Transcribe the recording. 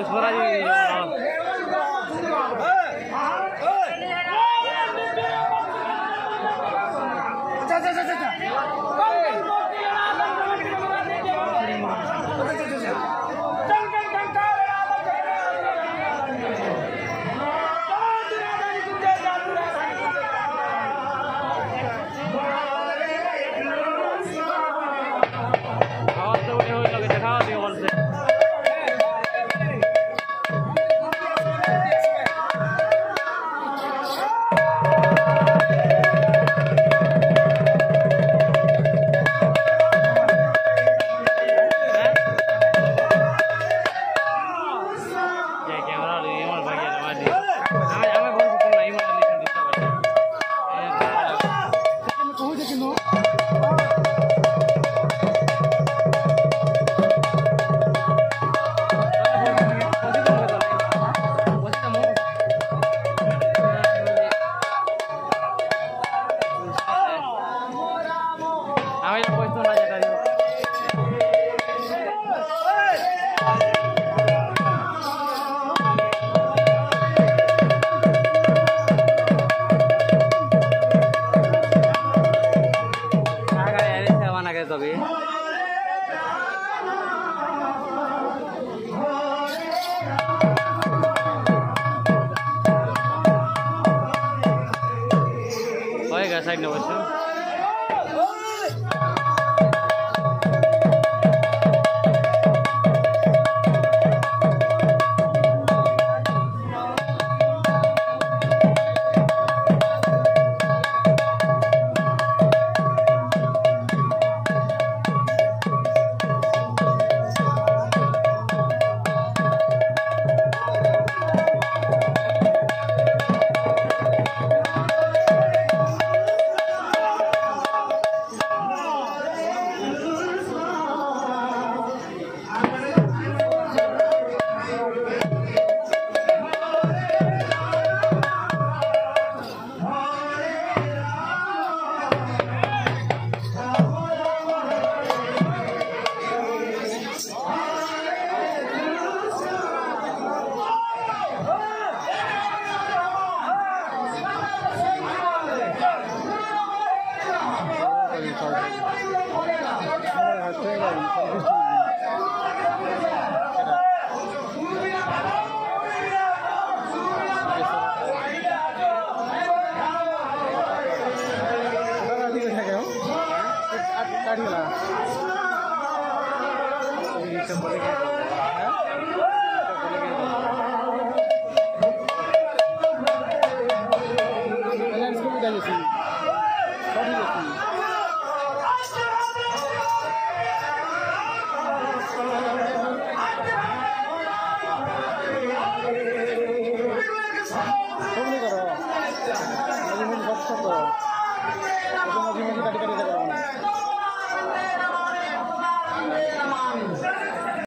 আমি रहेगा side number এটা বলে Come on.